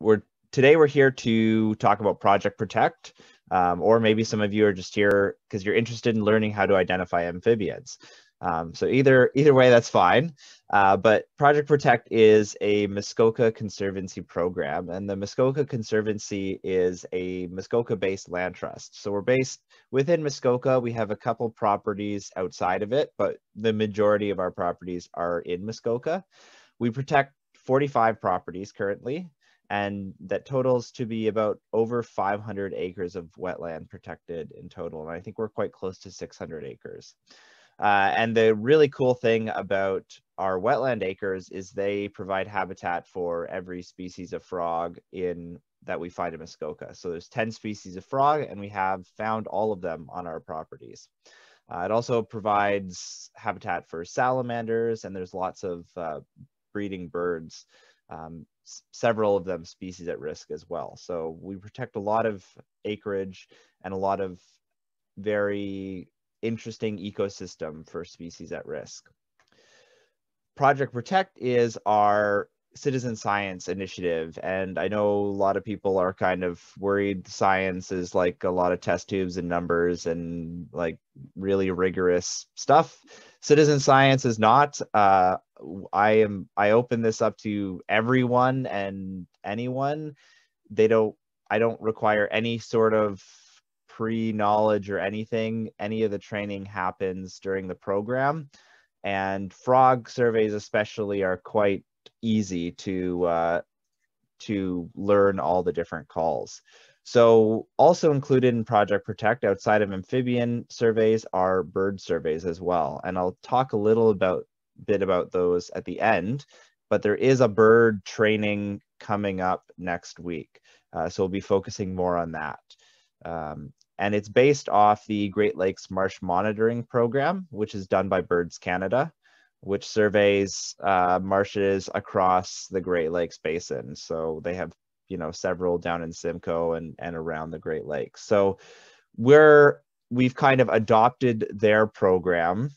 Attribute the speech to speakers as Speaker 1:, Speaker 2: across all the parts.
Speaker 1: we're today we're here to talk about Project Protect, um, or maybe some of you are just here because you're interested in learning how to identify amphibians. Um, so either either way, that's fine. Uh, but Project Protect is a Muskoka Conservancy program, and the Muskoka Conservancy is a Muskoka-based land trust. So we're based within Muskoka. We have a couple properties outside of it, but the majority of our properties are in Muskoka. We protect 45 properties currently, and that totals to be about over 500 acres of wetland protected in total. And I think we're quite close to 600 acres. Uh, and the really cool thing about our wetland acres is they provide habitat for every species of frog in that we find in Muskoka. So there's 10 species of frog and we have found all of them on our properties. Uh, it also provides habitat for salamanders and there's lots of uh, breeding birds, um, several of them species at risk as well. So we protect a lot of acreage and a lot of very interesting ecosystem for species at risk. Project Protect is our citizen science initiative and i know a lot of people are kind of worried science is like a lot of test tubes and numbers and like really rigorous stuff citizen science is not uh, i am i open this up to everyone and anyone they don't i don't require any sort of pre-knowledge or anything. Any of the training happens during the program. And frog surveys especially are quite easy to, uh, to learn all the different calls. So also included in Project Protect outside of amphibian surveys are bird surveys as well. And I'll talk a little about bit about those at the end, but there is a bird training coming up next week. Uh, so we'll be focusing more on that. Um, and it's based off the Great Lakes Marsh Monitoring Program, which is done by Birds Canada, which surveys uh, marshes across the Great Lakes Basin. So they have, you know, several down in Simcoe and, and around the Great Lakes. So we're, we've kind of adopted their program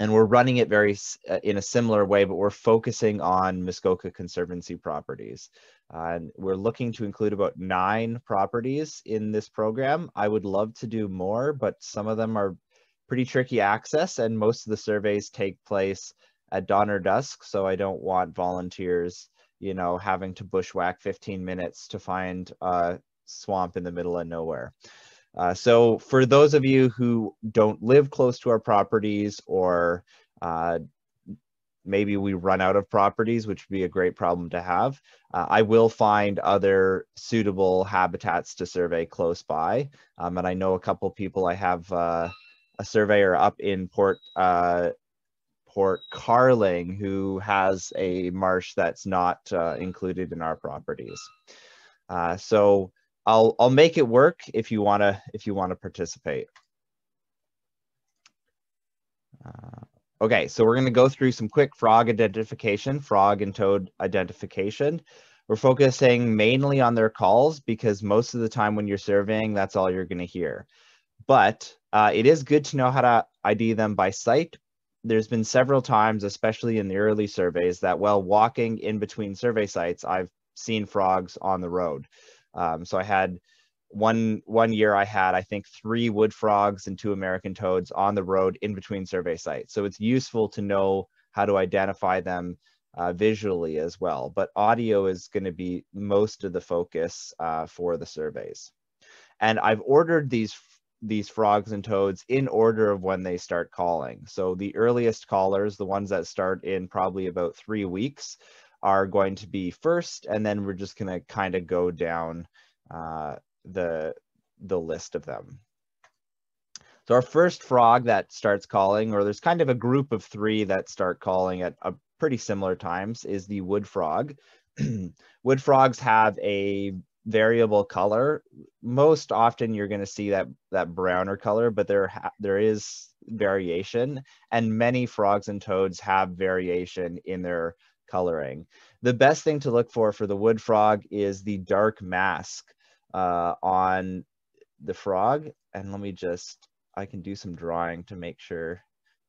Speaker 1: and we're running it very uh, in a similar way, but we're focusing on Muskoka Conservancy properties. Uh, and we're looking to include about nine properties in this program. I would love to do more, but some of them are pretty tricky access and most of the surveys take place at dawn or dusk. So I don't want volunteers, you know, having to bushwhack 15 minutes to find a swamp in the middle of nowhere. Uh, so for those of you who don't live close to our properties or uh, maybe we run out of properties, which would be a great problem to have, uh, I will find other suitable habitats to survey close by. Um, and I know a couple people, I have uh, a surveyor up in Port, uh, Port Carling who has a marsh that's not included in our properties. so I'll I'll make it work if you wanna if you wanna participate. Uh, okay, so we're gonna go through some quick frog identification, frog and toad identification. We're focusing mainly on their calls because most of the time when you're surveying, that's all you're gonna hear. But uh, it is good to know how to ID them by sight. There's been several times, especially in the early surveys, that while walking in between survey sites, I've seen frogs on the road. Um, so I had one one year I had I think three wood frogs and two American toads on the road in between survey sites. So it's useful to know how to identify them uh, visually as well. But audio is going to be most of the focus uh, for the surveys. And I've ordered these these frogs and toads in order of when they start calling. So the earliest callers, the ones that start in probably about three weeks, are going to be first, and then we're just going to kind of go down uh, the, the list of them. So our first frog that starts calling, or there's kind of a group of three that start calling at a pretty similar times, is the wood frog. wood frogs have a variable color. Most often you're going to see that that browner color, but there there is variation, and many frogs and toads have variation in their coloring. The best thing to look for for the wood frog is the dark mask uh, on the frog. And let me just, I can do some drawing to make sure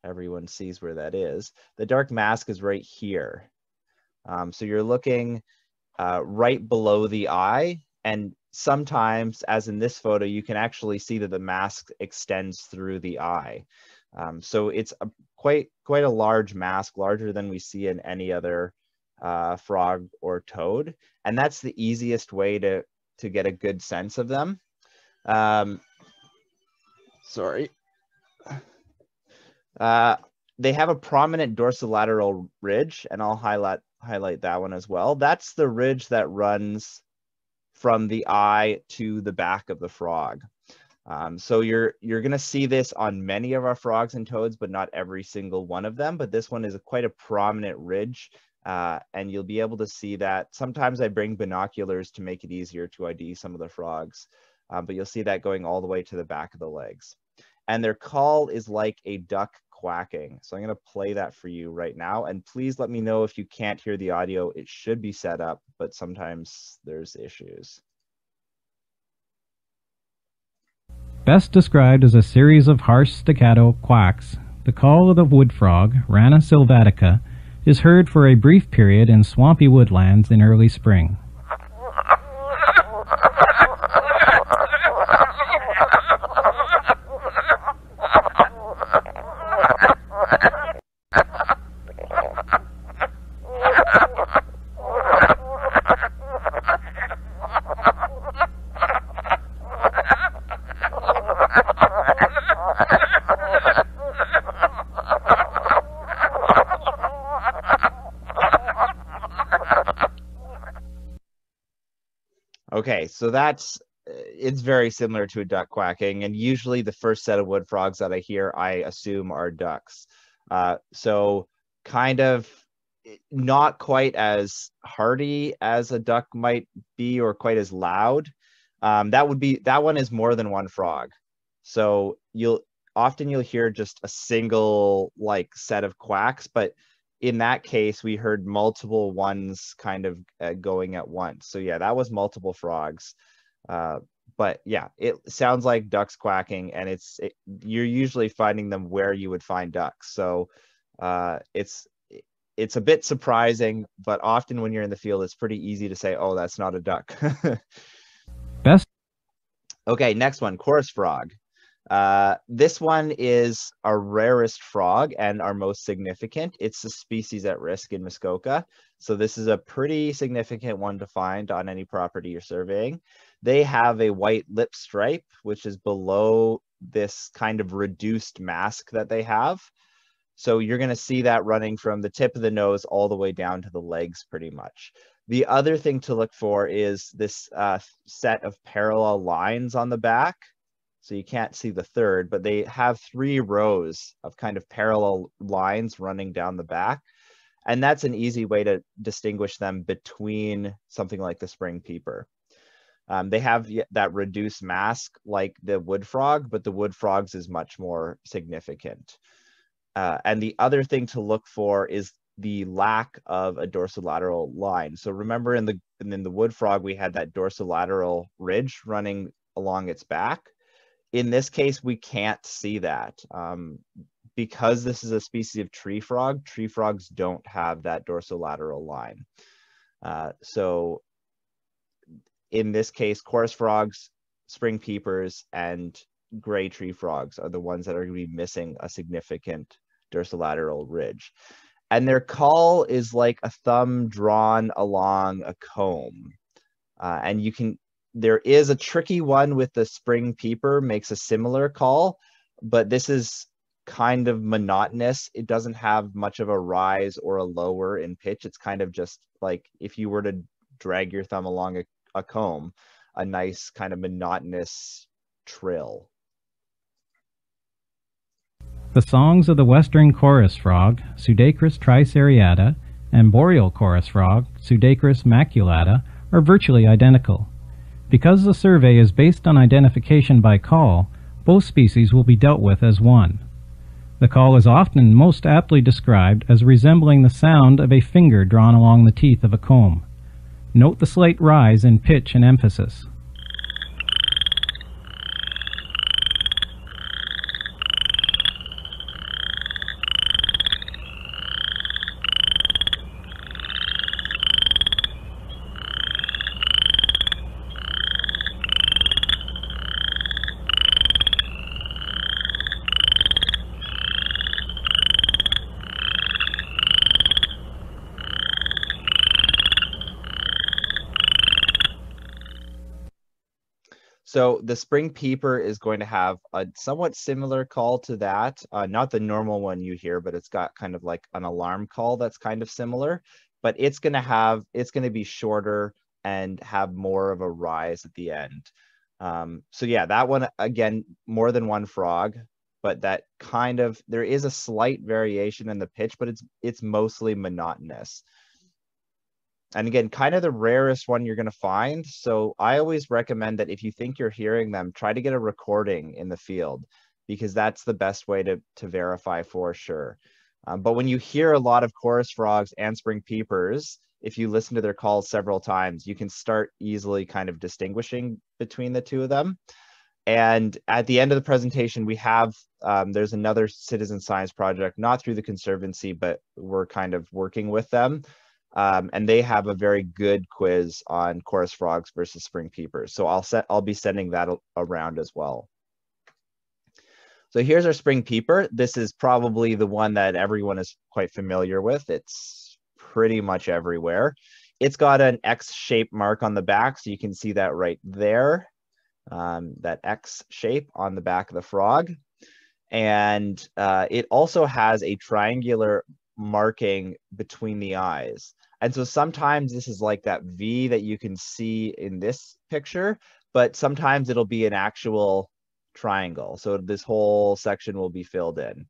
Speaker 1: everyone sees where that is. The dark mask is right here. Um, so you're looking uh, right below the eye. And sometimes, as in this photo, you can actually see that the mask extends through the eye. Um, so it's a, quite quite a large mask, larger than we see in any other uh, frog or toad, and that's the easiest way to to get a good sense of them. Um, sorry. Uh, they have a prominent dorsolateral ridge, and I'll highlight highlight that one as well. That's the ridge that runs from the eye to the back of the frog. Um, so you're you're gonna see this on many of our frogs and toads, but not every single one of them. But this one is a, quite a prominent ridge, uh, and you'll be able to see that. Sometimes I bring binoculars to make it easier to ID some of the frogs, um, but you'll see that going all the way to the back of the legs. And their call is like a duck quacking. So I'm gonna play that for you right now. And please let me know if you can't hear the audio. It should be set up, but sometimes there's issues.
Speaker 2: Best described as a series of harsh staccato quacks, the call of the wood frog, Rana sylvatica, is heard for a brief period in swampy woodlands in early spring.
Speaker 1: So that's uh, it's very similar to a duck quacking, and usually the first set of wood frogs that I hear, I assume are ducks. Uh, so kind of eh, not quite as hearty as a duck might be, or quite as loud. Um, that would be that one is more than one frog. So you'll often you'll hear just a single like set of quacks, but in that case, we heard multiple ones kind of uh, going at once. So yeah, that was multiple frogs. Uh, but yeah, it sounds like ducks quacking, and it's it, you're usually finding them where you would find ducks. So uh, it's it's a bit surprising, but often when you're in the field, it's pretty easy to say, "Oh, that's not a duck."
Speaker 2: Best.
Speaker 1: Okay, next one, chorus frog. Uh, this one is our rarest frog and our most significant. It's a species at risk in Muskoka. So this is a pretty significant one to find on any property you're surveying. They have a white lip stripe, which is below this kind of reduced mask that they have. So you're going to see that running from the tip of the nose all the way down to the legs pretty much. The other thing to look for is this uh, set of parallel lines on the back so you can't see the third, but they have three rows of kind of parallel lines running down the back. And that's an easy way to distinguish them between something like the spring peeper. Um, they have that reduced mask like the wood frog, but the wood frogs is much more significant. Uh, and the other thing to look for is the lack of a dorsolateral line. So remember in the in the wood frog, we had that dorsolateral ridge running along its back in this case, we can't see that. Um, because this is a species of tree frog, tree frogs don't have that dorsolateral line. Uh, so in this case, chorus frogs, spring peepers, and gray tree frogs are the ones that are going to be missing a significant dorsolateral ridge. And their call is like a thumb drawn along a comb. Uh, and you can there is a tricky one with the spring peeper makes a similar call, but this is kind of monotonous. It doesn't have much of a rise or a lower in pitch. It's kind of just like if you were to drag your thumb along a, a comb, a nice kind of monotonous trill.
Speaker 2: The songs of the western chorus frog, Pseudacris triseriata, and boreal chorus frog, Pseudacris maculata, are virtually identical. Because the survey is based on identification by call, both species will be dealt with as one. The call is often most aptly described as resembling the sound of a finger drawn along the teeth of a comb. Note the slight rise in pitch and emphasis.
Speaker 1: So the spring peeper is going to have a somewhat similar call to that. Uh, not the normal one you hear, but it's got kind of like an alarm call that's kind of similar. But it's going to have, it's going to be shorter and have more of a rise at the end. Um, so yeah, that one, again, more than one frog, but that kind of, there is a slight variation in the pitch, but it's, it's mostly monotonous and again, kind of the rarest one you're going to find. So I always recommend that if you think you're hearing them, try to get a recording in the field because that's the best way to, to verify for sure. Um, but when you hear a lot of chorus frogs and spring peepers, if you listen to their calls several times, you can start easily kind of distinguishing between the two of them. And at the end of the presentation, we have, um, there's another citizen science project, not through the Conservancy, but we're kind of working with them um, and they have a very good quiz on chorus frogs versus spring peepers. So I'll set I'll be sending that around as well. So here's our spring peeper. This is probably the one that everyone is quite familiar with. It's pretty much everywhere. It's got an X-shaped mark on the back, so you can see that right there. Um, that X shape on the back of the frog. And uh, it also has a triangular marking between the eyes. And so sometimes this is like that V that you can see in this picture, but sometimes it'll be an actual triangle. So this whole section will be filled in.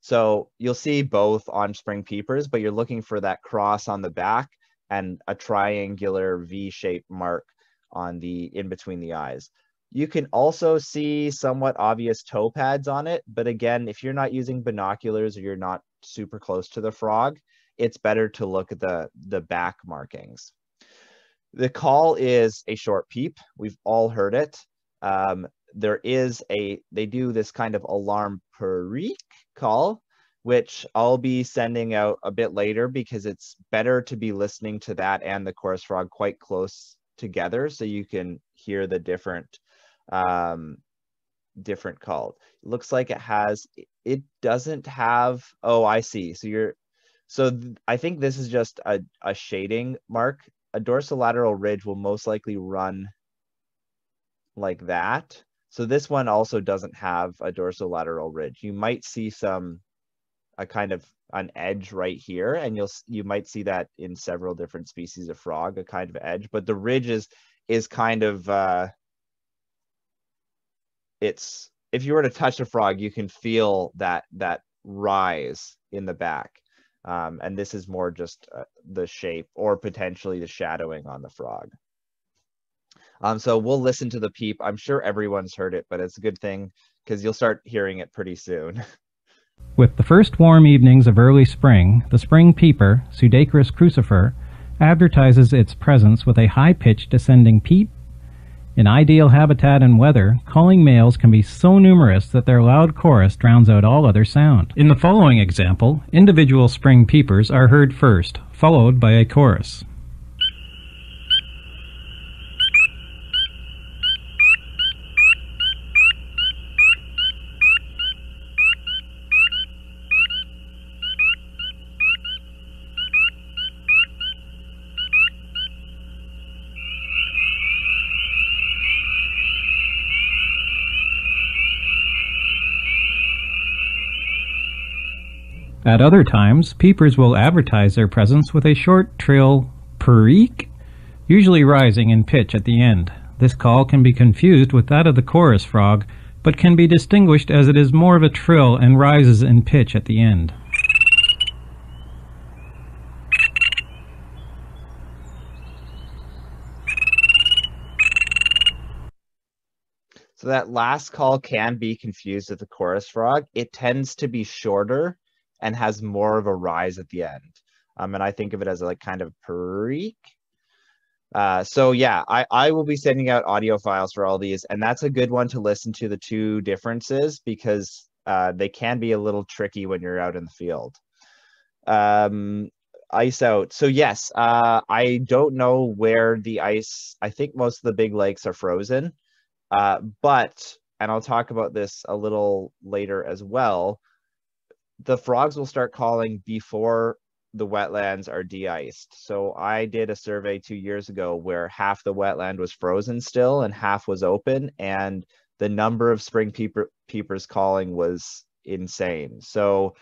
Speaker 1: So you'll see both on spring peepers, but you're looking for that cross on the back and a triangular V-shaped mark on the in between the eyes. You can also see somewhat obvious toe pads on it, but again, if you're not using binoculars or you're not super close to the frog, it's better to look at the, the back markings. The call is a short peep. We've all heard it. Um, there is a, they do this kind of alarm perik call, which I'll be sending out a bit later because it's better to be listening to that and the chorus frog quite close together so you can hear the different um, different call. It looks like it has, it doesn't have, oh, I see. So you're, so th- I think this is just a, a shading mark. A dorsolateral ridge will most likely run like that. So this one also doesn't have a dorsolateral ridge. You might see some, a kind of an edge right here, and you'll you might see that in several different species of frog, a kind of edge. But the ridge is is kind of uh, it's if you were to touch a frog, you can feel that that rise in the back. Um, and this is more just uh, the shape or potentially the shadowing on the frog. Um, so we'll listen to the peep. I'm sure everyone's heard it, but it's a good thing because you'll start hearing it pretty soon.
Speaker 2: With the first warm evenings of early spring, the spring peeper, Pseudacris crucifer, advertises its presence with a high-pitched descending peep in ideal habitat and weather, calling males can be so numerous that their loud chorus drowns out all other sound. In the following example, individual spring peepers are heard first, followed by a chorus. At other times, peepers will advertise their presence with a short trill perik, usually rising in pitch at the end. This call can be confused with that of the chorus frog, but can be distinguished as it is more of a trill and rises in pitch at the end.
Speaker 1: So that last call can be confused with the chorus frog. It tends to be shorter and has more of a rise at the end. Um, and I think of it as a, like kind of perik. Uh, so yeah, I, I will be sending out audio files for all these, and that's a good one to listen to the two differences because uh, they can be a little tricky when you're out in the field. Um, ice out. So yes, uh, I don't know where the ice. I think most of the big lakes are frozen, uh, but and I'll talk about this a little later as well the frogs will start calling before the wetlands are de-iced. So I did a survey two years ago where half the wetland was frozen still and half was open, and the number of spring peeper, peepers calling was insane. So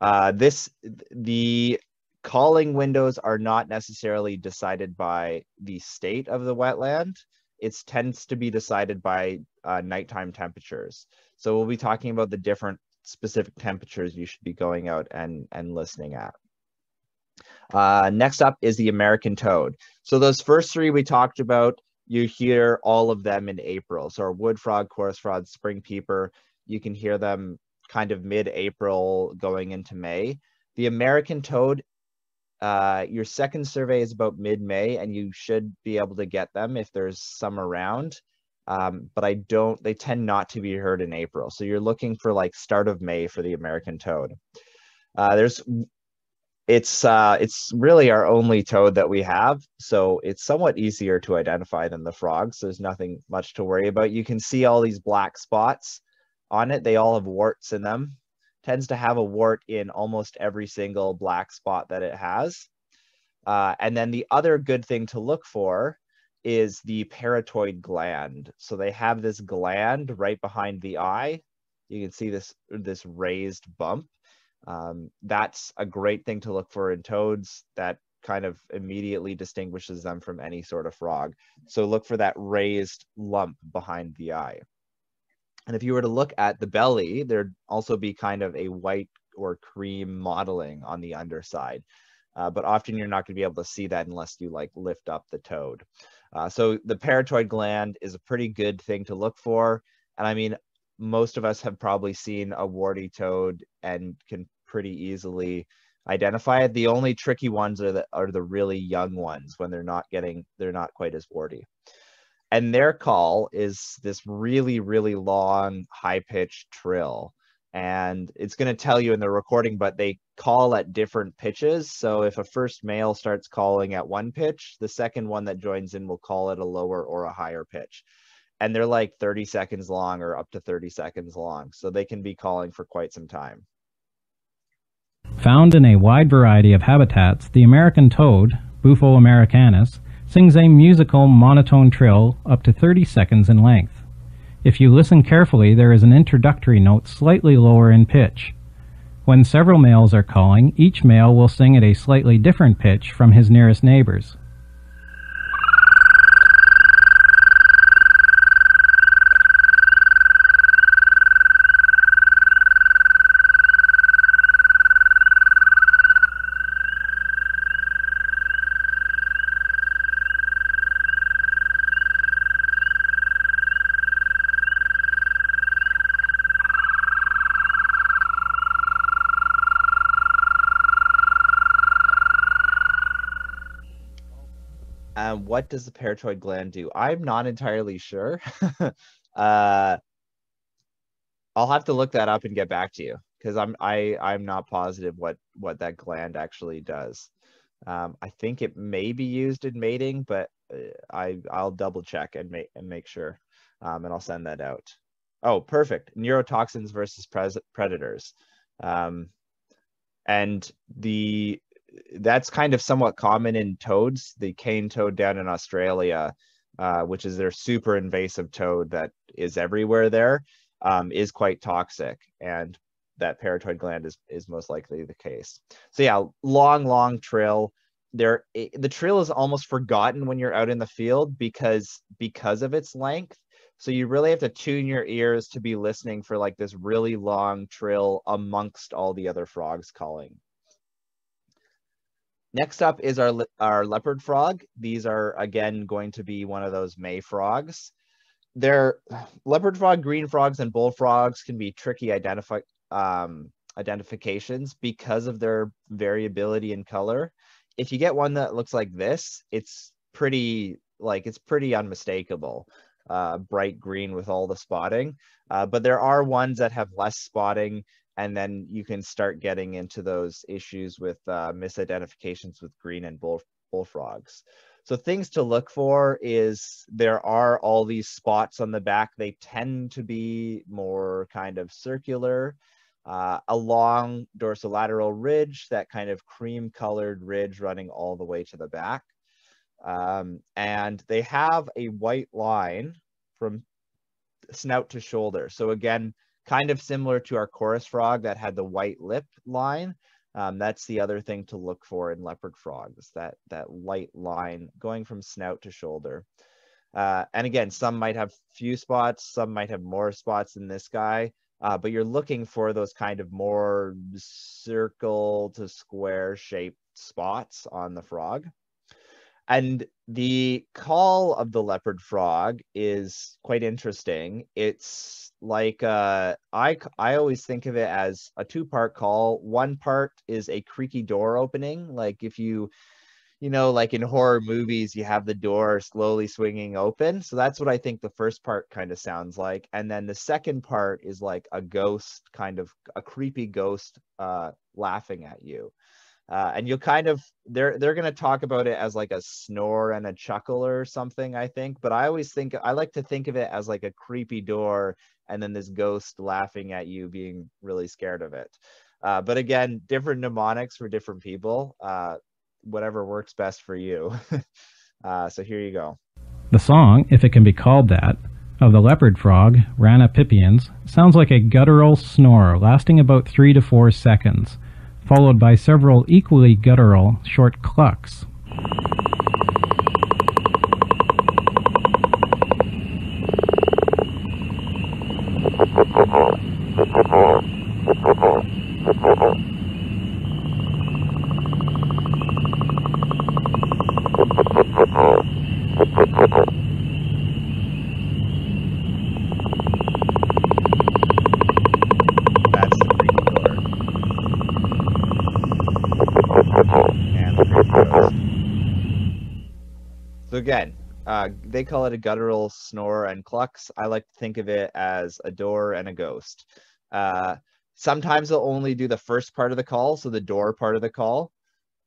Speaker 1: uh, this the calling windows are not necessarily decided by the state of the wetland. It tends to be decided by uh, nighttime temperatures. So we'll be talking about the different specific temperatures you should be going out and, and listening at. Uh, next up is the American toad. So those first three we talked about, you hear all of them in April. So our wood frog, chorus frog, spring peeper, you can hear them kind of mid-April going into May. The American toad, uh, your second survey is about mid-May and you should be able to get them if there's some around. Um, but I don't, they tend not to be heard in April. So you're looking for like start of May for the American toad. Uh, there's it's uh, it's really our only toad that we have, so it's somewhat easier to identify than the frogs. There's nothing much to worry about. You can see all these black spots on it. They all have warts in them. Tends to have a wart in almost every single black spot that it has. Uh, and then the other good thing to look for is the parotoid gland. So they have this gland right behind the eye. You can see this this raised bump um, that's a great thing to look for in toads. That kind of immediately distinguishes them from any sort of frog. So look for that raised lump behind the eye. And if you were to look at the belly, there'd also be kind of a white or cream mottling on the underside. Uh, but often you're not going to be able to see that unless you like lift up the toad. Uh, so the parotoid gland is a pretty good thing to look for. And I mean, most of us have probably seen a warty toad and can pretty easily identify it. The only tricky ones are the are the really young ones when they're not getting they're not quite as warty. And their call is this really really long high pitched trill. And it's going to tell you in the recording, but they call at different pitches. So if a first male starts calling at one pitch, the second one that joins in will call at a lower or a higher pitch and they're like 30 seconds long or up to 30 seconds long. So they can be calling for quite some time.
Speaker 2: Found in a wide variety of habitats, the American toad, Bufo americanus, sings a musical monotone trill up to 30 seconds in length. If you listen carefully, there is an introductory note slightly lower in pitch. When several males are calling, each male will sing at a slightly different pitch from his nearest neighbors.
Speaker 1: Um, what does the parotoid gland do? I'm not entirely sure. uh, I'll have to look that up and get back to you because I'm I I'm not positive what what that gland actually does. Um, I think it may be used in mating, but uh, I I'll double check and make and make sure, um, and I'll send that out. Oh, perfect. Neurotoxins versus predators, um, and the that's kind of somewhat common in toads. The cane toad down in Australia, uh, which is their super invasive toad that is everywhere there, um, is quite toxic, and that parotoid gland is is most likely the case. So yeah, long, long trill. There, the trill is almost forgotten when you're out in the field because because of its length. So you really have to tune your ears to be listening for like this really long trill amongst all the other frogs calling. Next up is our, our leopard frog. These are, again, going to be one of those May frogs. Their leopard frog, green frogs, and bullfrogs can be tricky identifi um, identifications because of their variability in color. If you get one that looks like this, it's pretty, like, it's pretty unmistakable. Uh, bright green with all the spotting. Uh, but there are ones that have less spotting and then you can start getting into those issues with uh, misidentifications with green and bull, bullfrogs. So things to look for is there are all these spots on the back. They tend to be more kind of circular. uh, a long dorsolateral ridge, that kind of cream colored ridge running all the way to the back. Um, and they have a white line from snout to shoulder. So again, kind of similar to our chorus frog that had the white lip line. Um, that's the other thing to look for in leopard frogs, that, that light line going from snout to shoulder. Uh, and again, some might have few spots, some might have more spots than this guy, uh, but you're looking for those kind of more circle to square shaped spots on the frog. And the call of the leopard frog is quite interesting. It's like uh, I I always think of it as a two part call. One part is a creaky door opening, like if you you know, like in horror movies, you have the door slowly swinging open. So that's what I think the first part kind of sounds like. And then the second part is like a ghost, kind of a creepy ghost uh, laughing at you. Uh, and you'll kind of they're they're going to talk about it as like a snore and a chuckle or something i think but i always think i like to think of it as like a creepy door and then this ghost laughing at you being really scared of it uh, but again different mnemonics for different people uh, whatever works best for you. uh, so here you go.
Speaker 2: The song, if it can be called that, of the leopard frog, Rana pipiens, sounds like a guttural snore lasting about three to four seconds, followed by several equally guttural short clucks.
Speaker 1: So again, uh, they call it a guttural snore and clucks. I like to think of it as a door and a ghost. Uh, sometimes they'll only do the first part of the call, so the door part of the call.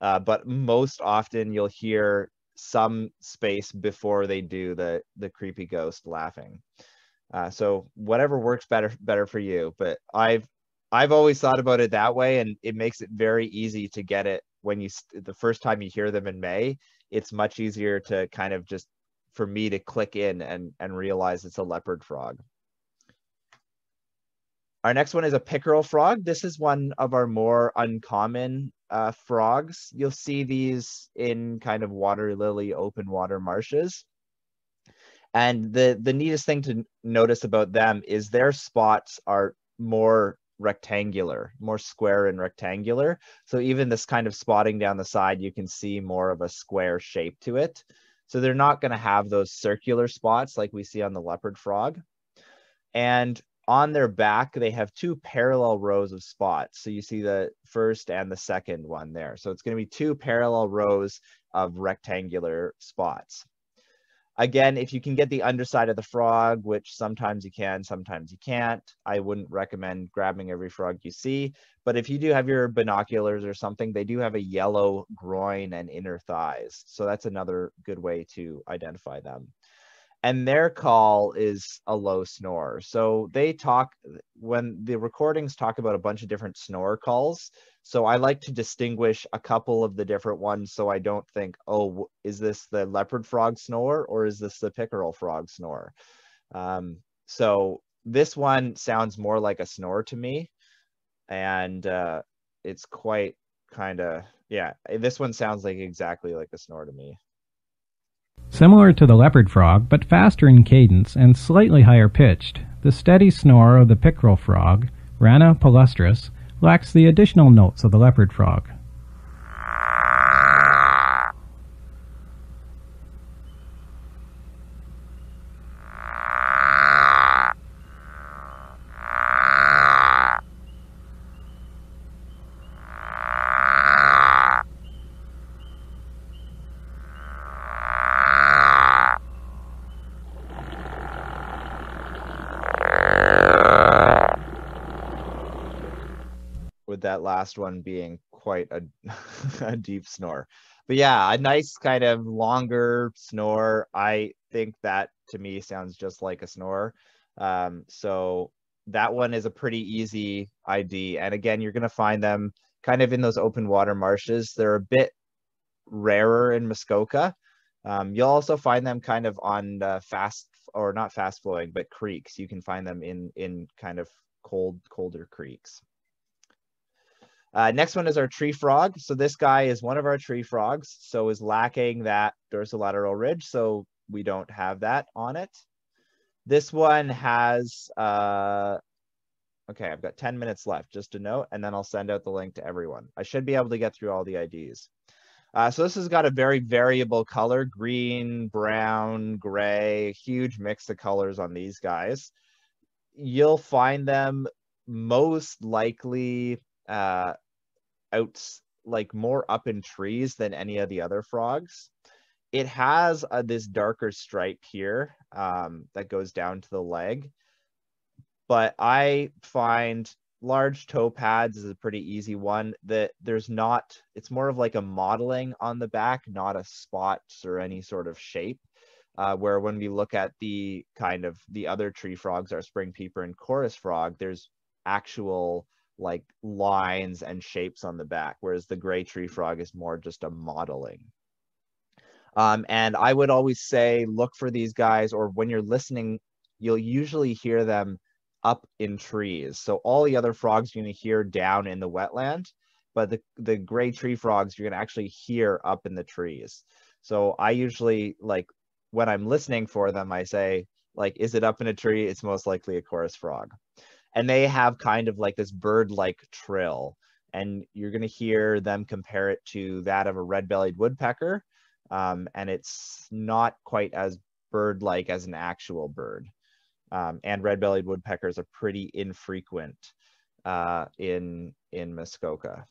Speaker 1: Uh, but most often you'll hear some space before they do the the creepy ghost laughing. Uh, so whatever works better better for you. But I've I've always thought about it that way, and it makes it very easy to get it when you the first time you hear them in May it's much easier to kind of just for me to click in and and realize it's a leopard frog. Our next one is a pickerel frog. This is one of our more uncommon uh, frogs. You'll see these in kind of water lily open water marshes. And the, the neatest thing to notice about them is their spots are more rectangular, more square and rectangular. So even this kind of spotting down the side, you can see more of a square shape to it. So they're not going to have those circular spots like we see on the leopard frog. And on their back, they have two parallel rows of spots. So you see the first and the second one there. So it's going to be two parallel rows of rectangular spots. Again, if you can get the underside of the frog, which sometimes you can, sometimes you can't, I wouldn't recommend grabbing every frog you see. But if you do have your binoculars or something, they do have a yellow groin and inner thighs. So that's another good way to identify them and their call is a low snore. So they talk when the recordings talk about a bunch of different snore calls. So I like to distinguish a couple of the different ones so I don't think, oh, is this the leopard frog snore or is this the pickerel frog snore? Um, so this one sounds more like a snore to me. And uh, it's quite kind of, yeah, this one sounds like exactly like a snore to me.
Speaker 2: Similar to the leopard frog, but faster in cadence and slightly higher pitched, the steady snore of the pickerel frog, Rana palustris, lacks the additional notes of the leopard frog.
Speaker 1: Last one being quite a, a deep snore. But yeah, a nice kind of longer snore. I think that to me sounds just like a snore. Um, so that one is a pretty easy ID. And again, you're going to find them kind of in those open water marshes. They're a bit rarer in Muskoka. Um, you'll also find them kind of on uh, fast or not fast flowing, but creeks. You can find them in in kind of cold, colder creeks. Uh, next one is our tree frog. So this guy is one of our tree frogs, so is lacking that dorsolateral ridge, so we don't have that on it. This one has, uh, okay, I've got 10 minutes left, just a note, and then I'll send out the link to everyone. I should be able to get through all the IDs. Uh, so this has got a very variable color, green, brown, gray, huge mix of colors on these guys. You'll find them most likely uh, out like more up in trees than any of the other frogs. It has uh, this darker stripe here um, that goes down to the leg. But I find large toe pads is a pretty easy one that there's not, it's more of like a mottling on the back, not a spots or any sort of shape. Uh, where when we look at the kind of the other tree frogs, our spring peeper and chorus frog, there's actual like lines and shapes on the back, whereas the gray tree frog is more just a mottling. Um, and I would always say, look for these guys, or when you're listening, you'll usually hear them up in trees. So all the other frogs you're to hear down in the wetland, but the, the gray tree frogs you're going to actually hear up in the trees. So I usually like when I'm listening for them, I say like, is it up in a tree? It's most likely a chorus frog. And they have kind of like this bird-like trill. And you're going to hear them compare it to that of a red-bellied woodpecker. Um, and it's not quite as bird-like as an actual bird um, and red-bellied woodpeckers are pretty infrequent uh, in in Muskoka.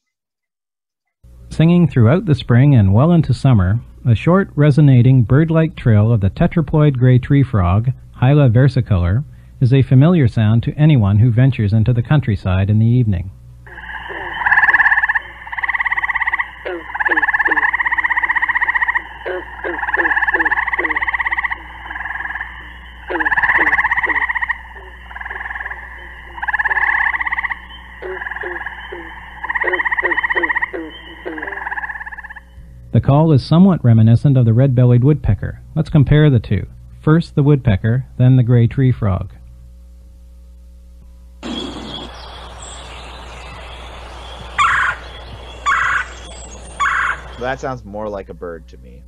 Speaker 2: Singing throughout the spring and well into summer, a short, resonating, bird-like trill of the tetraploid gray tree frog, Hyla versicolor, is a familiar sound to anyone who ventures into the countryside in the evening. The call is somewhat reminiscent of the red-bellied woodpecker. Let's compare the two. First the woodpecker, then the gray tree frog.
Speaker 1: That sounds more like a bird to me.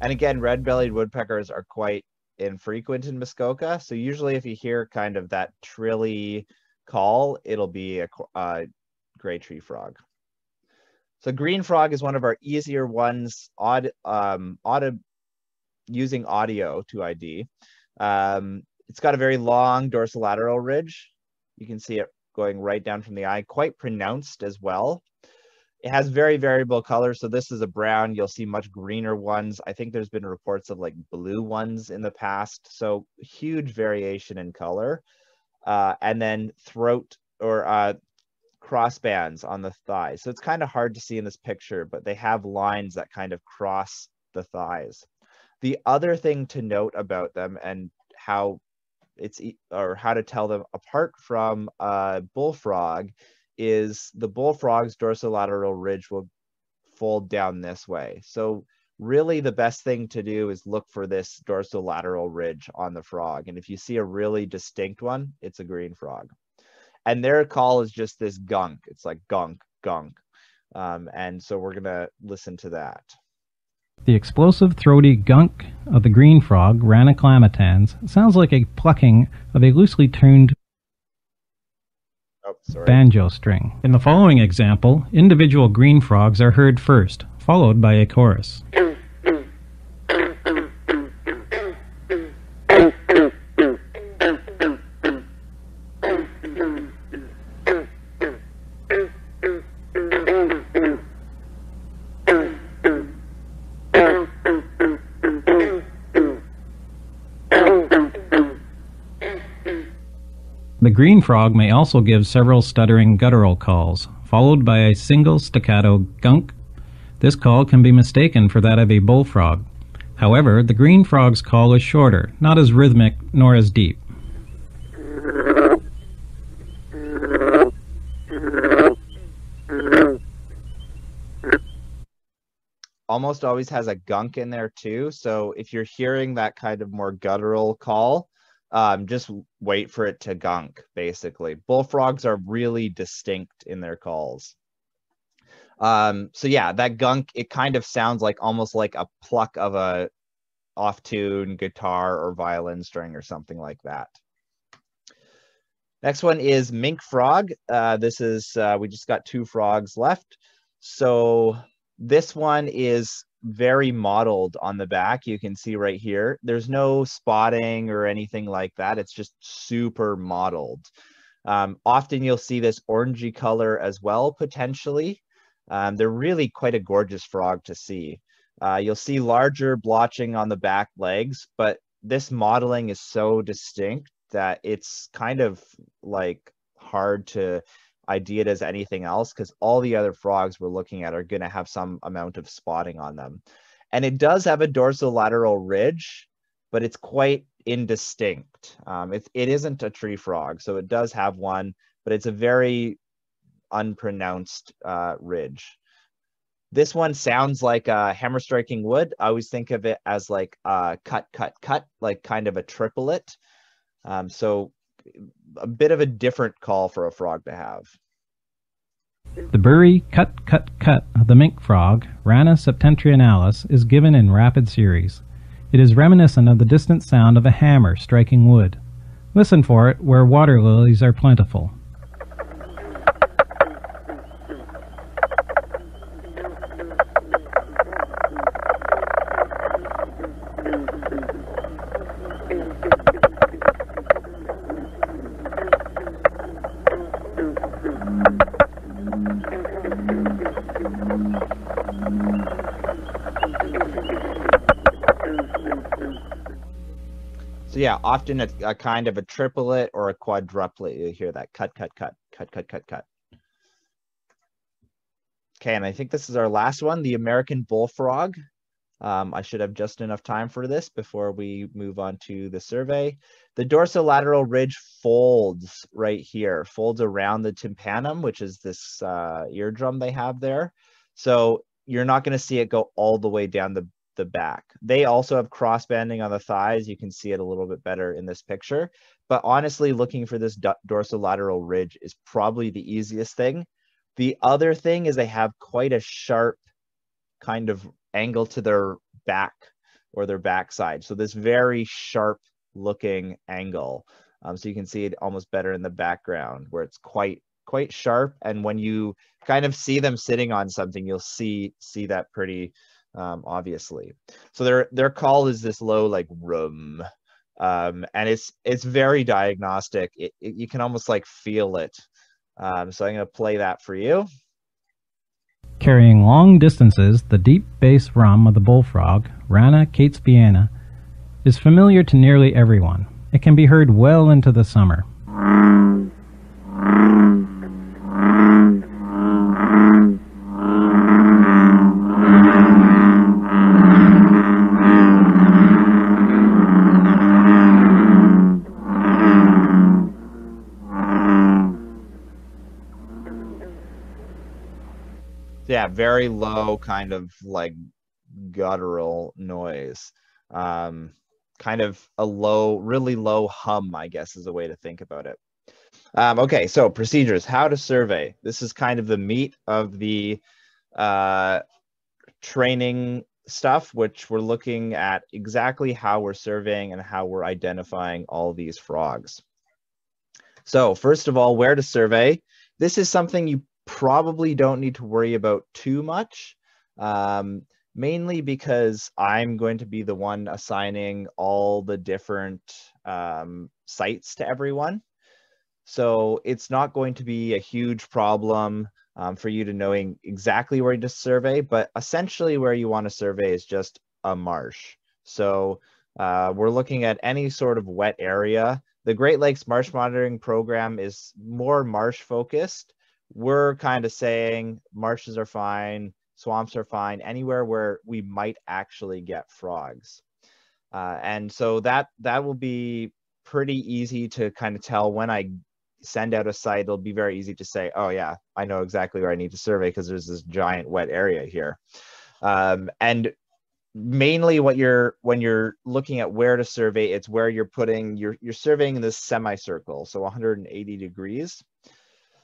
Speaker 1: And again, red-bellied woodpeckers are quite infrequent in Muskoka. So usually if you hear kind of that trilly call, it'll be a, a gray tree frog. So green frog is one of our easier ones, odd, um, odd, using audio to ID. Um, it's got a very long dorsolateral ridge. You can see it going right down from the eye, quite pronounced as well. It has very variable colors. So this is a brown. You'll see much greener ones. I think there's been reports of like blue ones in the past. So huge variation in color. Uh, and then throat or uh, cross bands on the thighs. So it's kind of hard to see in this picture, but they have lines that kind of cross the thighs. The other thing to note about them and how it's or how to tell them apart from a bullfrog is the bullfrog's dorsolateral ridge will fold down this way. So really the best thing to do is look for this dorsolateral ridge on the frog. And if you see a really distinct one, it's a green frog. And their call is just this gunk. It's like gunk, gunk. Um, and so we're going to listen to that.
Speaker 2: The explosive throaty gunk of the green frog, Rana clamitans, sounds like a plucking of a loosely tuned
Speaker 1: Oh,
Speaker 2: banjo string. In the following example, individual green frogs are heard first, followed by a chorus. green frog may also give several stuttering guttural calls, followed by a single staccato gunk, This call can be mistaken for that of a bullfrog. However, the green frog's call is shorter, not as rhythmic nor as deep.
Speaker 1: almost always has a gunk in there too. So if you're hearing that kind of more guttural call, um, just wait for it to gunk, basically. Bullfrogs are really distinct in their calls. Um, so yeah, that gunk, it kind of sounds like almost like a pluck of a off tune guitar or violin string or something like that. Next one is mink frog. Uh, this is, uh, we just got two frogs left. So this one is very mottled on the back. You can see right here. There's no spotting or anything like that. It's just super mottled. Um, often you'll see this orangey color as well, potentially. Um, they're really quite a gorgeous frog to see. Uh, you'll see larger blotching on the back legs, but this mottling is so distinct that it's kind of like hard to idea it as anything else because all the other frogs we're looking at are going to have some amount of spotting on them. And it does have a dorsolateral ridge, but it's quite indistinct. Um, it, it isn't a tree frog, so it does have one, but it's a very unpronounced uh, ridge. This one sounds like a hammer striking wood. I always think of it as like a cut, cut, cut, like kind of a triplet. Um, so a bit of a different call for a frog to have.
Speaker 2: The burry cut cut cut of the mink frog, Rana septentrionalis, is given in rapid series. It is reminiscent of the distant sound of a hammer striking wood. Listen for it where water lilies are plentiful.
Speaker 1: So often a, a kind of a triplet or a quadruplet. You hear that cut, cut, cut, cut, cut, cut, cut. Okay, and I think this is our last one, the American bullfrog. Um, I should have just enough time for this before we move on to the survey. The dorsolateral ridge folds right here, folds around the tympanum, which is this uh, eardrum they have there. So you're not going to see it go all the way down the the back. They also have cross banding on the thighs. You can see it a little bit better in this picture. But honestly, looking for this dorsolateral ridge is probably the easiest thing. The other thing is they have quite a sharp kind of angle to their back or their backside. So this very sharp looking angle. Um, so you can see it almost better in the background where it's quite quite sharp. And when you kind of see them sitting on something, you'll see see that pretty um, obviously. So their their call is this low like rum, um, and it's it's very diagnostic. It, it, you can almost like feel it. Um, so I'm going to play that for you.
Speaker 2: Carrying long distances, the deep bass rum of the bullfrog, Rana catesbeiana, is familiar to nearly everyone. It can be heard well into the summer.
Speaker 1: Very low kind of like guttural noise. Um kind of a low really low hum i guess is a way to think about it. Um, okay so procedures how to survey. This is kind of the meat of the uh, training stuff which we're looking at exactly how we're surveying and how we're identifying all these frogs. So first of all where to survey. This is something you probably don't need to worry about too much, um, mainly because I'm going to be the one assigning all the different um, sites to everyone. So it's not going to be a huge problem um, for you to knowing exactly where to survey, but essentially where you want to survey is just a marsh. So uh, we're looking at any sort of wet area. The Great Lakes Marsh Monitoring Program is more marsh focused, we're kind of saying marshes are fine, swamps are fine, anywhere where we might actually get frogs. Uh, and so that that will be pretty easy to kind of tell when I send out a site. It'll be very easy to say, oh yeah, I know exactly where I need to survey because there's this giant wet area here. Um, and mainly what you're when you're looking at where to survey, it's where you're putting you're you're surveying this semicircle, so 180 degrees.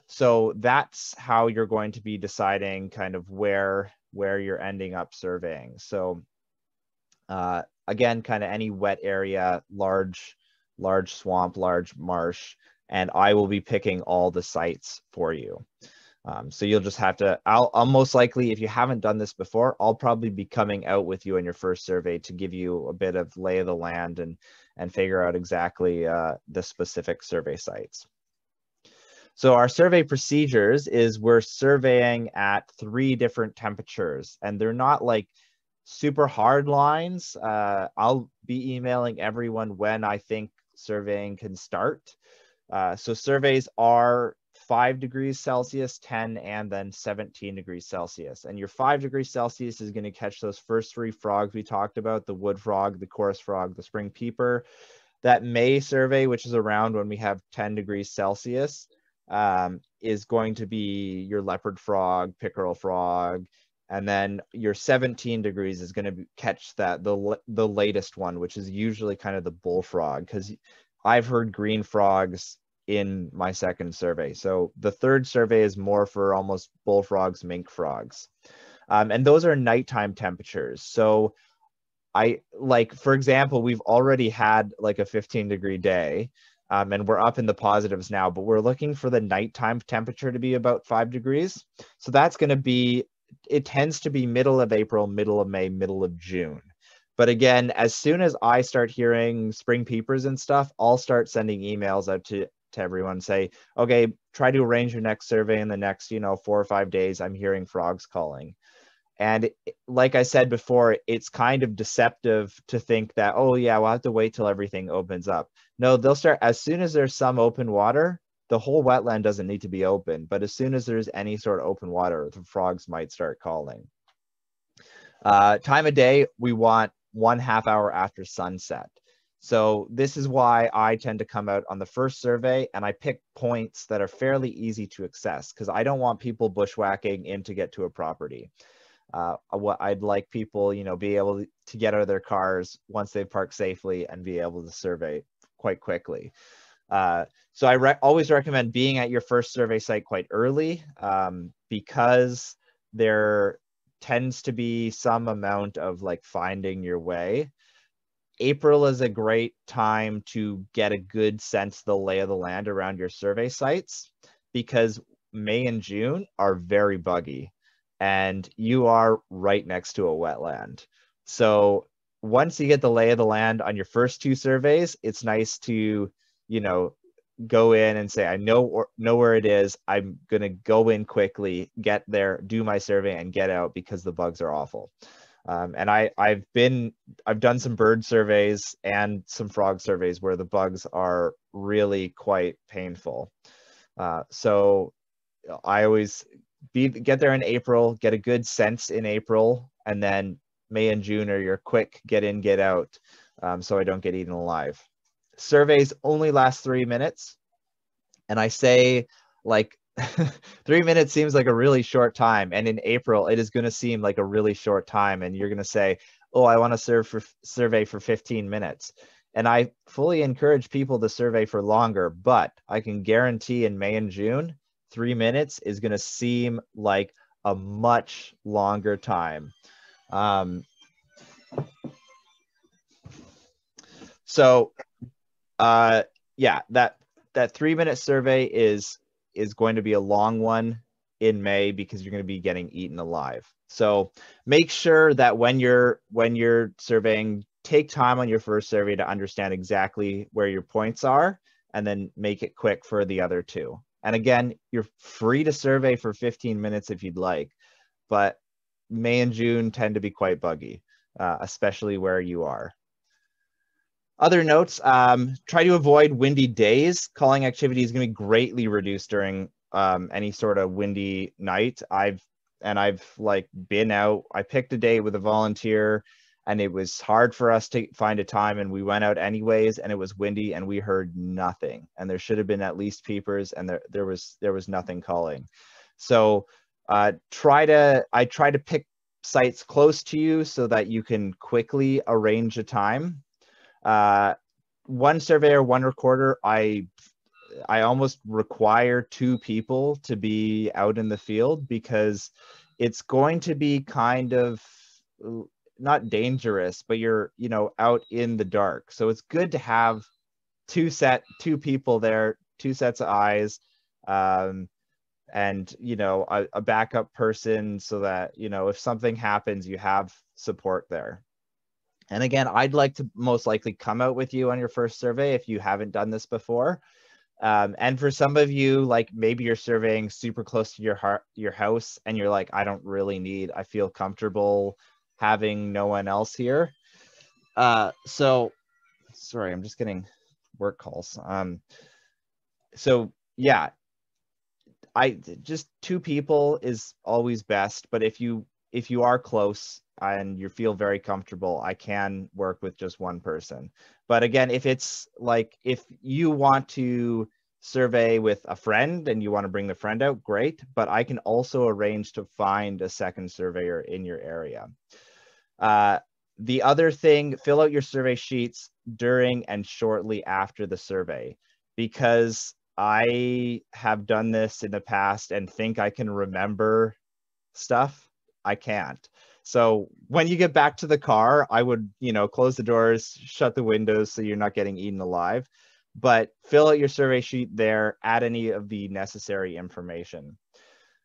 Speaker 1: So that's how you're going to be deciding kind of where where you're ending up surveying. So uh, again, kind of any wet area, large, large swamp, large marsh, and I will be picking all the sites for you. Um, so you'll just have to, I'll, I'll, most likely, if you haven't done this before, I'll probably be coming out with you in your first survey to give you a bit of lay of the land and, and figure out exactly uh, the specific survey sites. So our survey procedures is we're surveying at three different temperatures and they're not like super hard lines. Uh, I'll be emailing everyone when I think surveying can start. Uh, so surveys are 5 degrees Celsius, 10, and then 17 degrees Celsius. And your 5 degrees Celsius is going to catch those first three frogs we talked about, the wood frog, the chorus frog, the spring peeper. That May survey, which is around when we have 10 degrees Celsius, um, is going to be your leopard frog, pickerel frog, and then your 17 degrees is going to catch that the the latest one which is usually kind of the bullfrog because i've heard green frogs in my second survey. So the third survey is more for almost bullfrogs mink frogs. Um, and those are nighttime temperatures. So i like for example we've already had like a 15 degree day um, and we're up in the positives now, but we're looking for the nighttime temperature to be about five degrees. So that's going to be it tends to be middle of April, middle of May, middle of June. But again, as soon as I start hearing spring peepers and stuff, I'll start sending emails out to, to everyone say, okay, try to arrange your next survey in the next, you know, four or five days. I'm hearing frogs calling. And like I said before, it's kind of deceptive to think that, oh, yeah, we'll have to wait till everything opens up. No, they'll start as soon as there's some open water, the whole wetland doesn't need to be open, but as soon as there's any sort of open water, the frogs might start calling. Uh, time of day, we want one half hour after sunset. So this is why I tend to come out on the first survey and I pick points that are fairly easy to access because I don't want people bushwhacking in to get to a property. Uh, what I'd like people, you know, be able to get out of their cars once they've parked safely and be able to survey quite quickly. Uh, so I re- always recommend being at your first survey site quite early um, because there tends to be some amount of like finding your way. April is a great time to get a good sense of the lay of the land around your survey sites because May and June are very buggy and you are right next to a wetland. So once you get the lay of the land on your first two surveys, it's nice to you know go in and say i know or, know where it is. I'm going to go in quickly get there do my survey and get out because the bugs are awful. Um, and i i've been i've done some bird surveys and some frog surveys where the bugs are really quite painful. Uh, so i always be get there in april get a good sense in april and then may and june are your quick get in get out um, so i don't get eaten alive surveys only last three minutes. And I say, like, three minutes seems like a really short time. And in April, it is going to seem like a really short time. And you're going to say, oh, I want to serve for survey for 15 minutes. And I fully encourage people to survey for longer, but I can guarantee in May and June, three minutes is going to seem like a much longer time. Um, so uh, yeah, that that three minute survey is is going to be a long one in May because you're going to be getting eaten alive. So make sure that when you're when you're surveying, take time on your first survey to understand exactly where your points are, and then make it quick for the other two. And again, you're free to survey for 15 minutes if you'd like, but May and June tend to be quite buggy, uh, especially where you are. Other notes, um, try to avoid windy days. Calling activity is going to be greatly reduced during um, any sort of windy night. I've and I've like been out. I picked a day with a volunteer and it was hard for us to find a time and we went out anyways and it was windy and we heard nothing. And there should have been at least peepers and there there was there was nothing calling. So uh, try to i try to pick sites close to you so that you can quickly arrange a time. Uh, one surveyor one recorder i i almost require two people to be out in the field because it's going to be kind of not dangerous, but you're, you know, out in the dark. So it's good to have two set two people there, two sets of eyes, um, and you know, a, a backup person so that, you know, if something happens, you have support there. And again, I'd like to most likely come out with you on your first survey if you haven't done this before. Um, and for some of you, like maybe you're surveying super close to your heart, your house, and you're like, I don't really need, I feel comfortable having no one else here. Uh, so sorry, I'm just getting work calls. Um, so yeah, I just two people is always best, but if you if you are close and you feel very comfortable, I can work with just one person. But again, if it's like if you want to survey with a friend and you want to bring the friend out, great. But I can also arrange to find a second surveyor in your area. Uh, the other thing, fill out your survey sheets during and shortly after the survey because I have done this in the past and think I can remember stuff. I can't. So when you get back to the car, I would, you know, close the doors, shut the windows so you're not getting eaten alive. But fill out your survey sheet there, add any of the necessary information.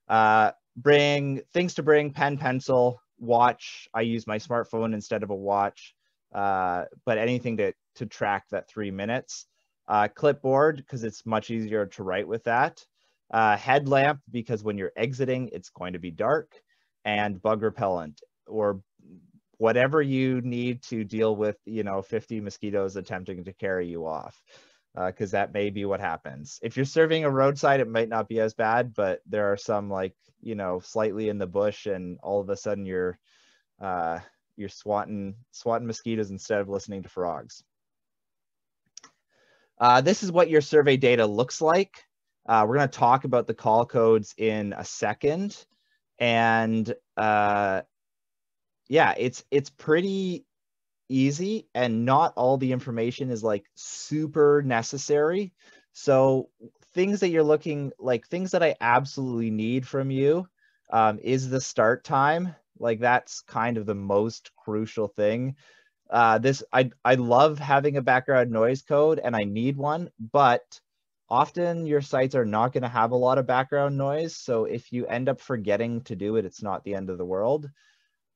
Speaker 1: Uh, bring things to bring, pen, pencil, watch. I use my smartphone instead of a watch, uh, but anything to, to track that three minutes. Uh, clipboard, because it's much easier to write with that. Uh, headlamp, because when you're exiting, it's going to be dark. And bug repellent, or whatever you need to deal with, you know, 50 mosquitoes attempting to carry you off because uh, that may be what happens. If you're serving a roadside, it might not be as bad, but there are some like you know slightly in the bush, and all of a sudden you're uh, you're swatting swatting mosquitoes instead of listening to frogs. Uh, this is what your survey data looks like. Uh, we're going to talk about the call codes in a second, and uh, yeah, it's it's pretty easy and not all the information is like super necessary. So things that you're looking like things that I absolutely need from you um, is the start time. Like that's kind of the most crucial thing. Uh, this I I love having a background noise code and I need one, but often your sites are not going to have a lot of background noise. So if you end up forgetting to do it, it's not the end of the world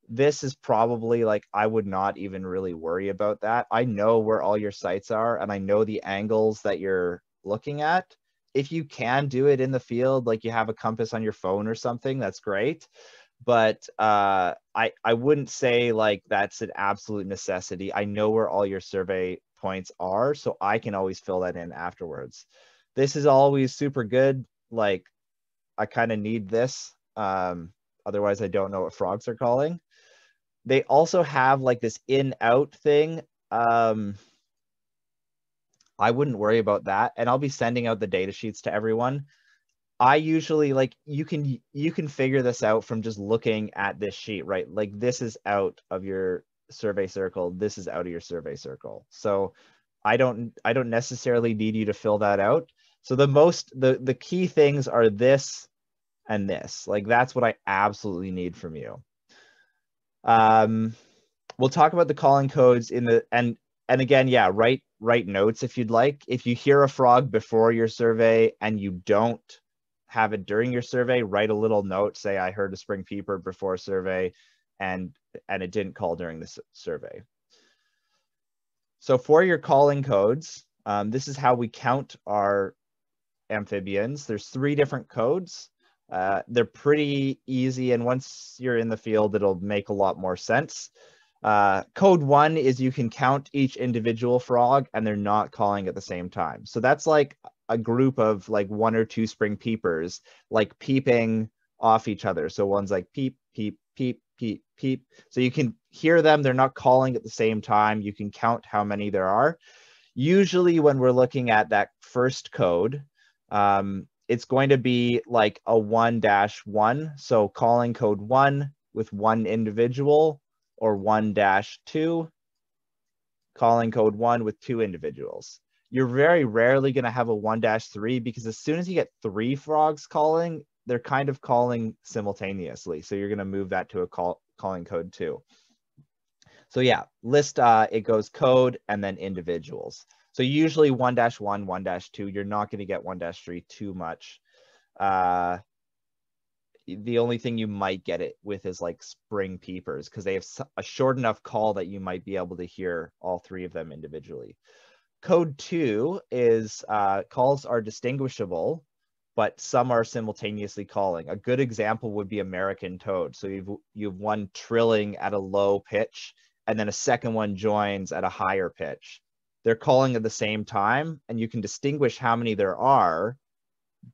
Speaker 1: this is probably like I would not even really worry about that. I know where all your sites are and I know the angles that you're looking at. If you can do it in the field, like you have a compass on your phone or something, that's great. But uh, I I wouldn't say like that's an absolute necessity. I know where all your survey points are, so I can always fill that in afterwards. This is always super good. Like I kind of need this. Um, otherwise, I don't know what frogs are calling they also have like this in out thing. Um, I wouldn't worry about that. And I'll be sending out the data sheets to everyone. I usually like you can you can figure this out from just looking at this sheet, right? Like this is out of your survey circle, this is out of your survey circle. So I don't I don't necessarily need you to fill that out. So the most the the key things are this and this. Like that's what I absolutely need from you. Um, we'll talk about the calling codes in the and and again, yeah, write write notes if you'd like. If you hear a frog before your survey and you don't have it during your survey, write a little note. Say I heard a spring peeper before survey, and and it didn't call during the survey. So for your calling codes, um, this is how we count our amphibians. There's three different codes. Uh, they're pretty easy, and once you're in the field, it'll make a lot more sense. Uh, code one is you can count each individual frog, and they're not calling at the same time. So that's like a group of like one or two spring peepers, like peeping off each other. So one's like peep, peep, peep, peep, peep. So you can hear them. They're not calling at the same time. You can count how many there are. Usually when we're looking at that first code, um, it's going to be like a one dash one. So calling code one with one individual or one dash two, calling code one with two individuals. You're very rarely going to have a one dash three because as soon as you get three frogs calling, they're kind of calling simultaneously. So you're going to move that to a call calling code two. So yeah, list, uh, it goes code and then individuals. So usually 1 dash 1, 1 dash 2, you're not going to get 1 dash 3 too much. Uh, the only thing you might get it with is like spring peepers because they have a short enough call that you might be able to hear all three of them individually. Code 2 is uh, calls are distinguishable, but some are simultaneously calling. A good example would be American toad. So you've, you've one trilling at a low pitch and then a second one joins at a higher pitch they're calling at the same time and you can distinguish how many there are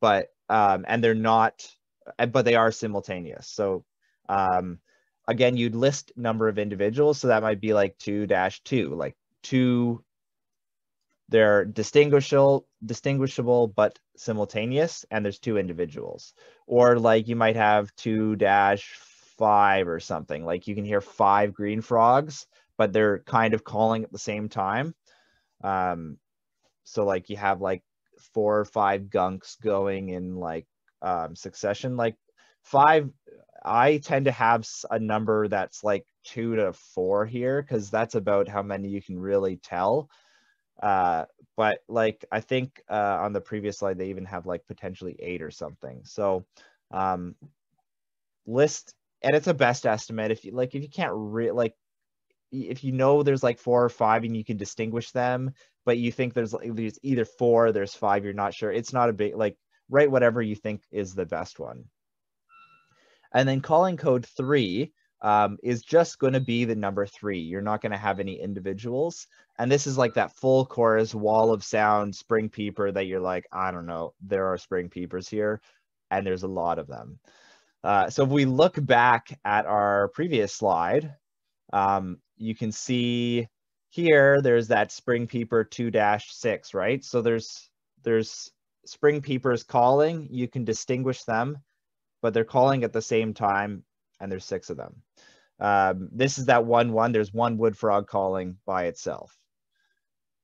Speaker 1: but um, and they're not but they are simultaneous. So um, again you'd list number of individuals so that might be like 2 dash 2 like two they're distinguishable distinguishable but simultaneous and there's two individuals. Or like you might have 2 dash 5 or something like you can hear five green frogs but they're kind of calling at the same time um, so like you have like four or five gunks going in like um, succession. Like five, I tend to have a number that's like two to four here because that's about how many you can really tell. Uh, but like I think uh, on the previous slide they even have like potentially eight or something. So um, list and it's a best estimate if you like if you can't re- like if you know there's like four or five and you can distinguish them, but you think there's like there's either four, there's five, you're not sure. It's not a big like write whatever you think is the best one. And then calling code three um, is just going to be the number three. You're not going to have any individuals. And this is like that full chorus wall of sound spring peeper that you're like, I don't know, there are spring peepers here, and there's a lot of them. Uh, so if we look back at our previous slide, um, you can see here, there's that spring peeper 2-6, right? So there's, there's spring peepers calling, you can distinguish them, but they're calling at the same time, and there's six of them. Um, this is that one one, there's one wood frog calling by itself.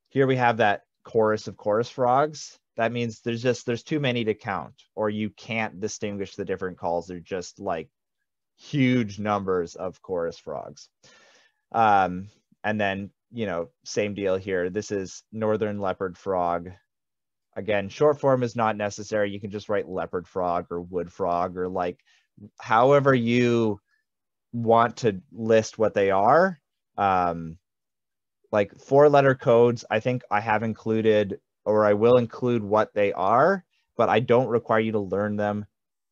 Speaker 1: Here we have that chorus of chorus frogs. That means there's just, there's too many to count, or you can't distinguish the different calls. They're just like huge numbers of chorus frogs. Um, and then, you know, same deal here. This is northern leopard frog. Again, short form is not necessary. You can just write leopard frog or wood frog or like however you want to list what they are. Um, like four letter codes, I think I have included or I will include what they are, but I don't require you to learn them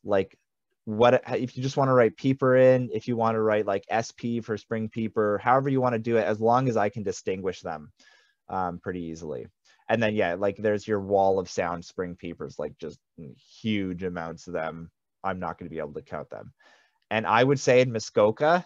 Speaker 1: like what if you just want to write peeper in if you want to write like sp for spring peeper however you want to do it as long as i can distinguish them um, pretty easily. And then yeah like there's your wall of sound spring peepers like just huge amounts of them. I'm not going to be able to count them. And i would say in muskoka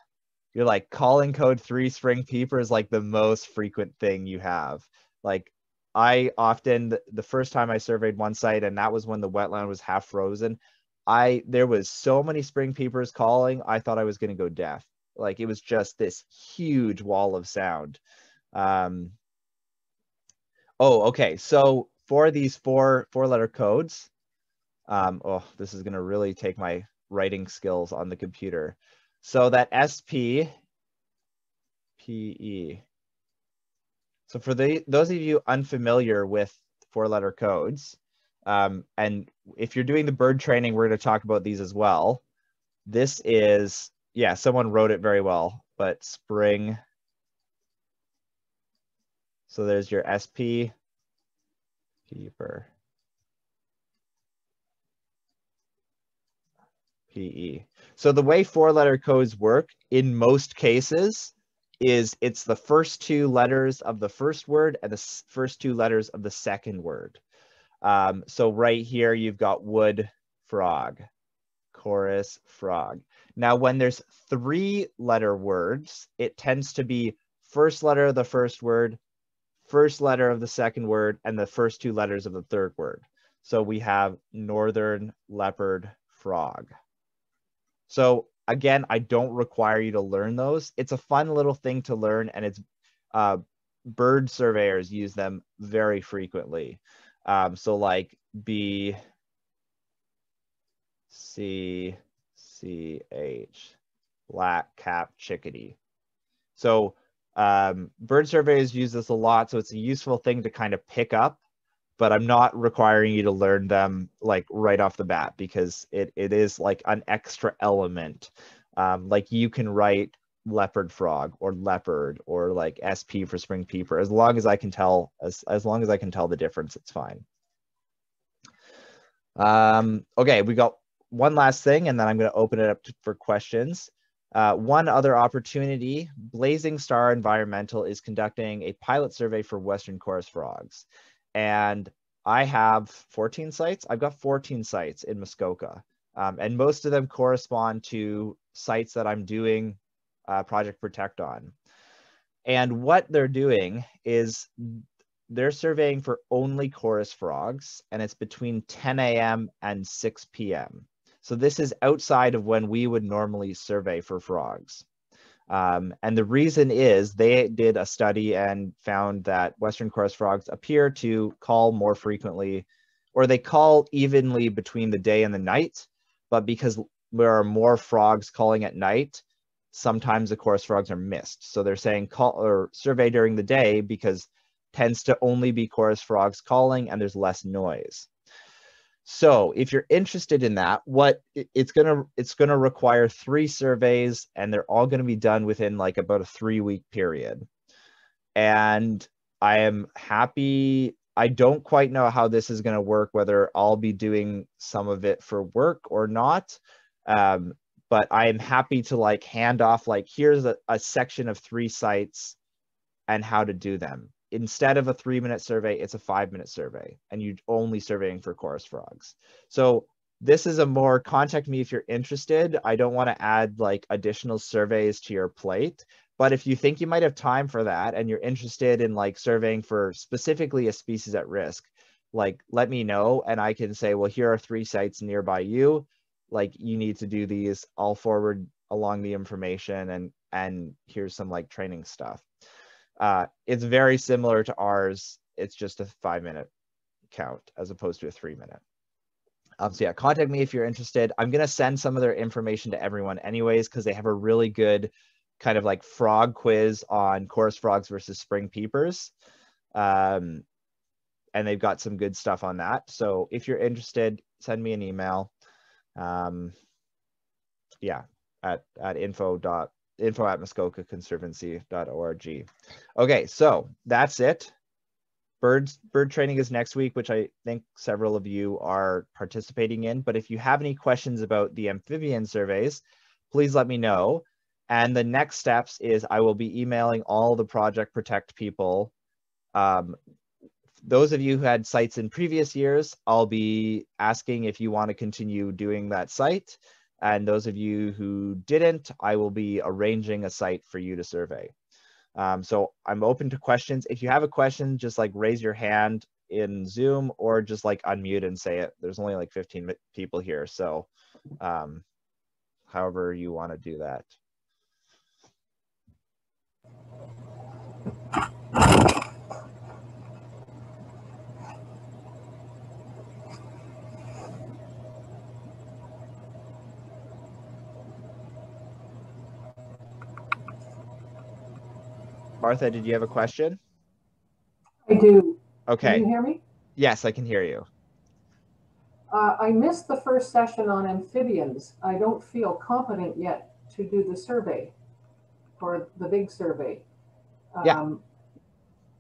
Speaker 1: you're like calling code three spring peeper is like the most frequent thing you have. Like i often the first time i surveyed one site and that was when the wetland was half frozen I there was so many spring peepers calling, I thought I was going to go deaf. Like it was just this huge wall of sound. Um, oh, okay. So for these four four letter codes, um, oh, this is going to really take my writing skills on the computer. So that SP, PE. So for the those of you unfamiliar with four letter codes, um, and if you're doing the bird training, we're going to talk about these as well. This is, yeah, someone wrote it very well, but spring. So there's your SP peeper. PE. So the way four letter codes work in most cases is it's the first two letters of the first word and the first two letters of the second word. Um, so right here, you've got wood frog, chorus frog. Now, when there's three letter words, it tends to be first letter of the first word, first letter of the second word, and the first two letters of the third word. So we have northern leopard frog. So again, I don't require you to learn those. It's a fun little thing to learn, and it's uh, bird surveyors use them very frequently. Um, so like B C C H black cap chickadee. So um, bird surveys use this a lot, so it's a useful thing to kind of pick up. But I'm not requiring you to learn them like right off the bat because it, it is like an extra element. Um, like you can write leopard frog or leopard or like SP for spring peeper. As long as I can tell, as, as long as I can tell the difference, it's fine. Um, okay, we got one last thing and then I'm gonna open it up to, for questions. Uh, one other opportunity, Blazing Star Environmental is conducting a pilot survey for Western chorus frogs. And I have 14 sites. I've got 14 sites in Muskoka. Um, and most of them correspond to sites that I'm doing uh, Project Protect on. And what they're doing is they're surveying for only chorus frogs, and it's between 10 a.m. and 6 p.m. So this is outside of when we would normally survey for frogs. Um, and the reason is they did a study and found that Western chorus frogs appear to call more frequently, or they call evenly between the day and the night, but because there are more frogs calling at night, sometimes the chorus frogs are missed. So they're saying call or survey during the day because tends to only be chorus frogs calling and there's less noise. So if you're interested in that, what it's gonna it's gonna require three surveys and they're all gonna be done within like about a three week period. And I am happy. I don't quite know how this is gonna work, whether I'll be doing some of it for work or not. Um, but I am happy to like hand off like here's a, a section of three sites and how to do them. Instead of a three minute survey, it's a five minute survey and you're only surveying for chorus frogs. So this is a more contact me if you're interested. I don't want to add like additional surveys to your plate, but if you think you might have time for that and you're interested in like surveying for specifically a species at risk, like let me know and I can say, well, here are three sites nearby you like you need to do these i'll forward along the information and and here's some like training stuff. Uh it's very similar to ours. It's just a five minute count as opposed to a three minute um, so yeah contact me if you're interested. I'm going to send some of their information to everyone anyways because they have a really good kind of like frog quiz on chorus frogs versus spring peepers. Um, and they've got some good stuff on that. So if you're interested send me an email um, yeah, at, at info dot info at Muskoka Conservancy.org. Okay, so that's it. Birds bird training is next week, which I think several of you are participating in. But if you have any questions about the amphibian surveys, please let me know. And the next steps is I will be emailing all the Project Protect people um, those of you who had sites in previous years, I'll be asking if you want to continue doing that site. And those of you who didn't, I will be arranging a site for you to survey. Um, so I'm open to questions. If you have a question, just like raise your hand in Zoom or just like unmute and say it. There's only like 15 people here. So um, however you want to do that. Martha, did you have a question?
Speaker 3: I do.
Speaker 1: Okay.
Speaker 3: Can you hear me?
Speaker 1: Yes, I can hear you.
Speaker 3: Uh, I missed the first session on amphibians. I don't feel competent yet to do the survey for the big survey.
Speaker 1: Yeah.
Speaker 3: Um,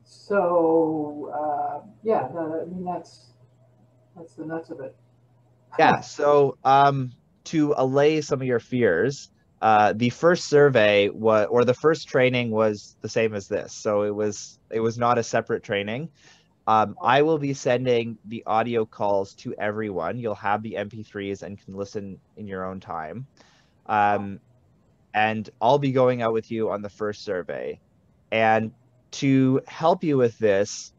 Speaker 3: so uh, yeah, the, I mean that's that's the nuts of it.
Speaker 1: Yeah. So um, to allay some of your fears, uh, the first survey was, or the first training was the same as this. So it was, it was not a separate training. Um, I will be sending the audio calls to everyone. You'll have the MP3s and can listen in your own time. Um, and I'll be going out with you on the first survey. And to help you with this,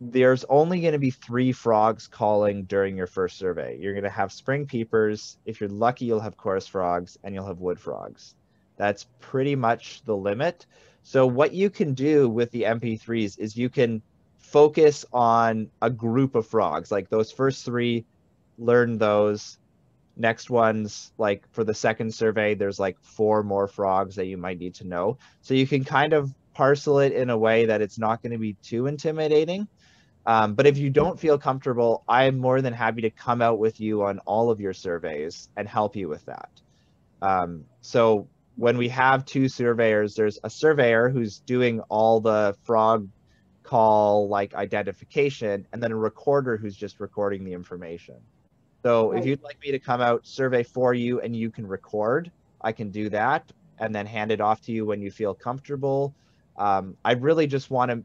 Speaker 1: there's only going to be three frogs calling during your first survey. You're going to have spring peepers. If you're lucky, you'll have chorus frogs and you'll have wood frogs. That's pretty much the limit. So what you can do with the MP3s is you can focus on a group of frogs. Like those first three, learn those. Next ones, like for the second survey, there's like four more frogs that you might need to know. So you can kind of parcel it in a way that it's not going to be too intimidating. Um, but if you don't feel comfortable, I'm more than happy to come out with you on all of your surveys and help you with that. Um, so when we have two surveyors, there's a surveyor who's doing all the frog call like identification, and then a recorder who's just recording the information. So right. if you'd like me to come out survey for you and you can record, I can do that and then hand it off to you when you feel comfortable. Um, I really just want to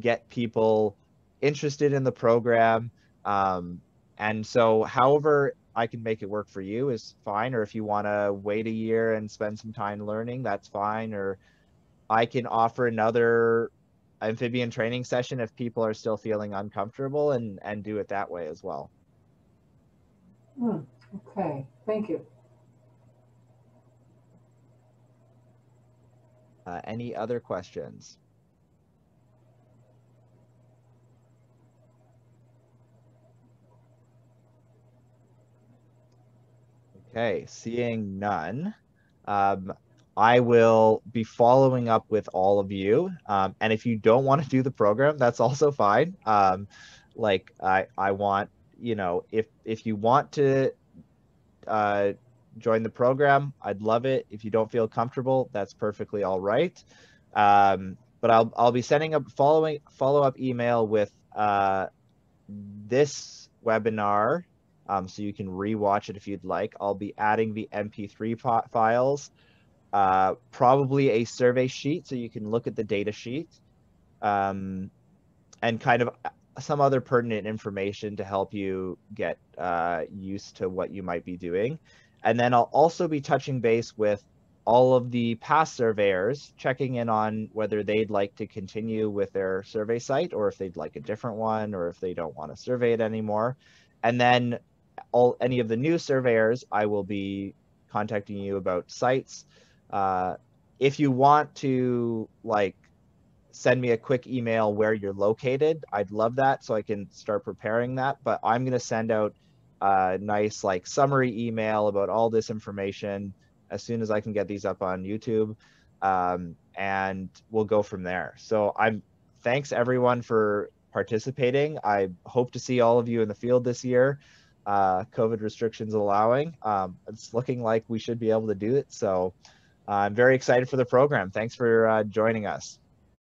Speaker 1: get people interested in the program. Um, and so, however I can make it work for you is fine. Or if you want to wait a year and spend some time learning, that's fine. Or I can offer another amphibian training session if people are still feeling uncomfortable and, and do it that way as well.
Speaker 3: Hmm. Okay, thank you.
Speaker 1: Uh, any other questions? Okay, seeing none, um, I will be following up with all of you. Um, and if you don't want to do the program, that's also fine. Um, like I, I want, you know, if if you want to uh, join the program, I'd love it. If you don't feel comfortable, that's perfectly all right. Um, but I'll I'll be sending a following follow up email with uh, this webinar um, so you can rewatch it if you'd like. I'll be adding the MP3 files, uh, probably a survey sheet so you can look at the data sheet, um, and kind of uh, some other pertinent information to help you get uh, used to what you might be doing. And then I'll also be touching base with all of the past surveyors, checking in on whether they'd like to continue with their survey site or if they'd like a different one or if they don't want to survey it anymore. And then all any of the new surveyors, I will be contacting you about sites. Uh, if you want to like send me a quick email where you're located, I'd love that so I can start preparing that. But I'm gonna send out a nice like summary email about all this information as soon as I can get these up on YouTube. Um, and we'll go from there. So I'm thanks everyone for participating. I hope to see all of you in the field this year uh, COVID restrictions allowing. Um, it's looking like we should be able to do it. So uh, I'm very excited for the program. Thanks for uh, joining us.